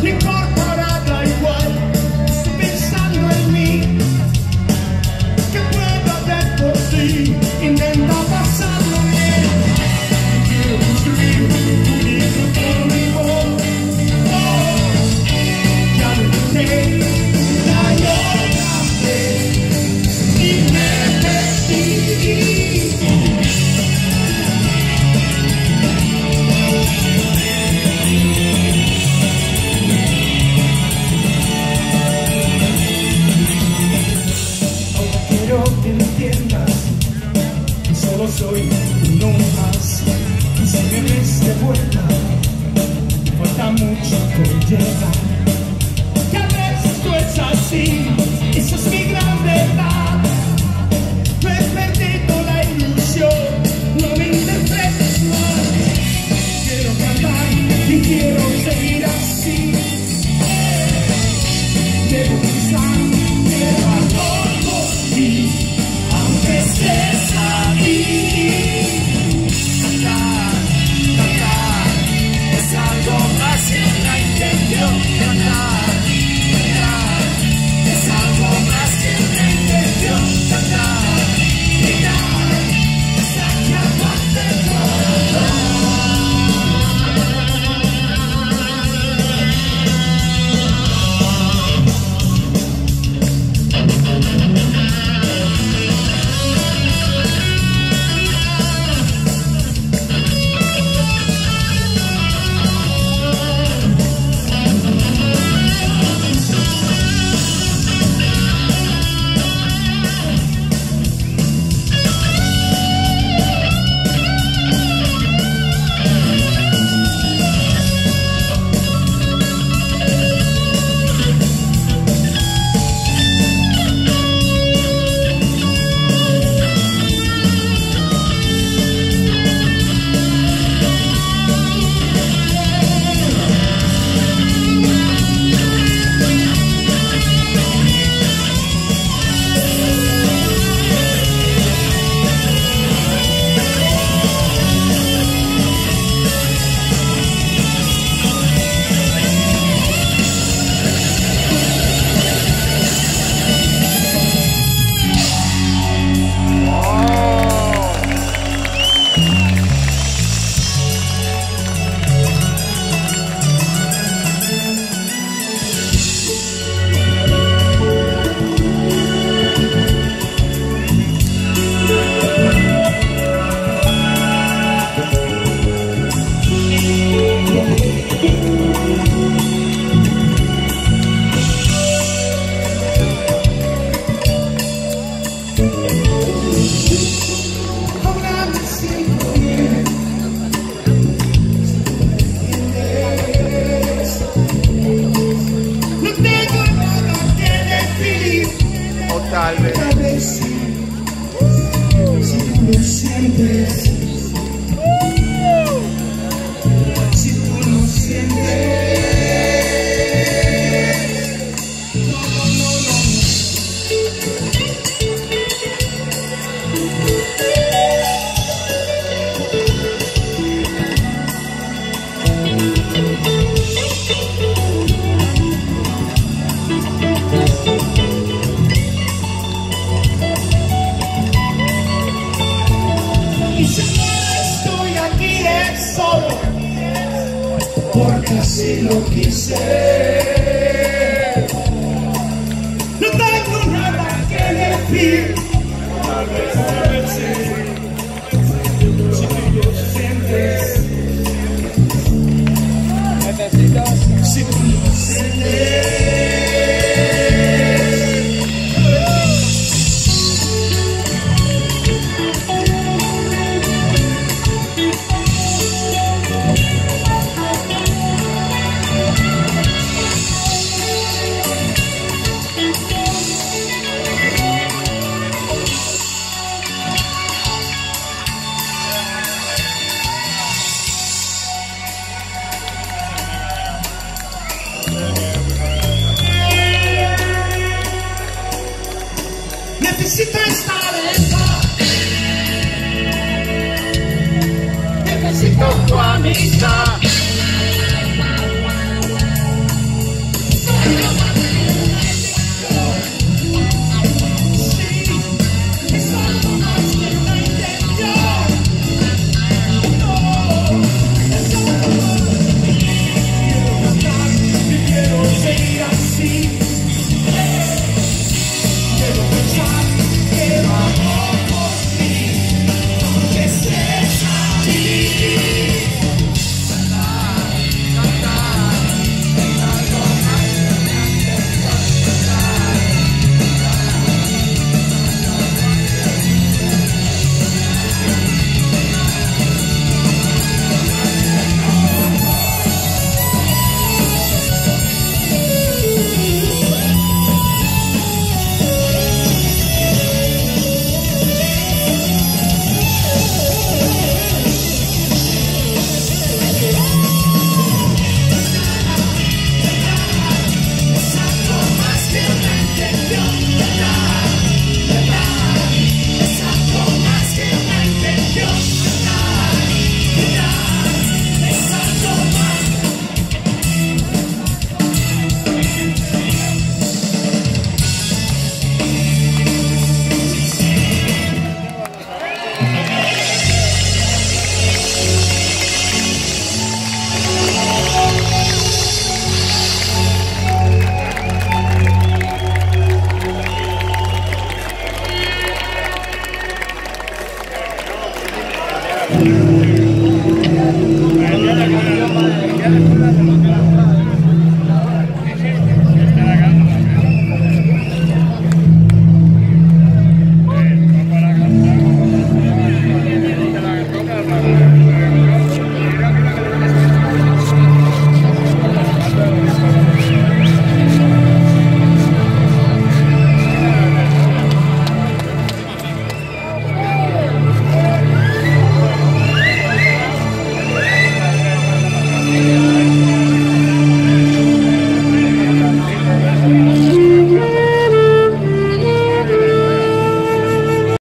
Não importa 会揭开 breath casi lo quise. necesita esta alerta. Necesito tu amistad.